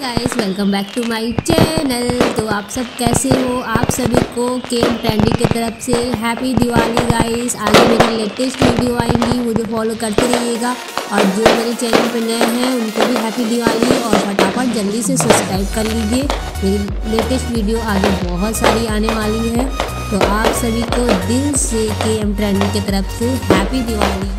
Guys welcome back to my channel तो आप सब कैसे हो? आप सभी को केम ट्रेंडी की तरफ़ से हैप्पी दिवाली गाइस आगे मेरी लेटेस्ट वीडियो आएँगी मुझे फॉलो करते रहिएगा। और जो मेरे चैनल पर नए हैं, उनको भी हैप्पी दिवाली और फटाफट जल्दी से सब्सक्राइब कर लीजिए। मेरी लेटेस्ट वीडियो आगे बहुत सारी आने वाली है। तो आप सभी को दिल से के एम ट्रेंडी की तरफ़ से हैप्पी दिवाली